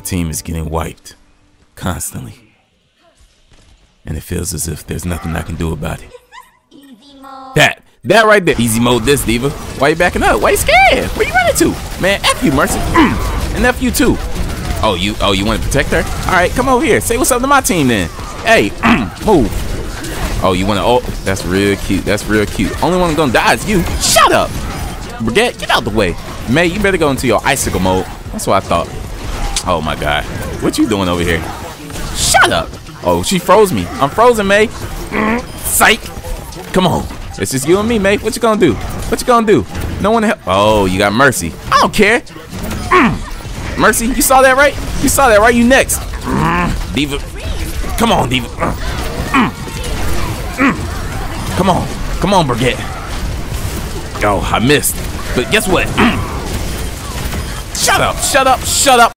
My team is getting wiped. Constantly. And it feels as if there's nothing I can do about it. That! That right there. Easy mode this, D.Va. Why you backing up? Why you scared? Where you running to? Man, F you, Mercy. Mm. And F you too. Oh, you oh you want to protect her? Alright, come over here. Say what's up to my team then. Hey, mm, move. Oh, you wanna oh that's real cute. That's real cute. Only one gonna die is you. Shut up! Brigitte, get out the way. Mei, you better go into your icicle mode. That's what I thought. Oh my god. What you doing over here? Shut up! Oh, she froze me. I'm frozen, Mei. Mm, psych. Come on. It's just you and me, Mei. What you gonna do? What you gonna do? No one help. Oh, you got Mercy. I don't care. Mm. Mercy, you saw that, right? You saw that, right? You next. Mm. D.Va. Come on, D.Va. Mm. Mm. Come on. Come on, Brigitte. Oh, I missed. But guess what? Mm. Shut up. Shut up. Shut up.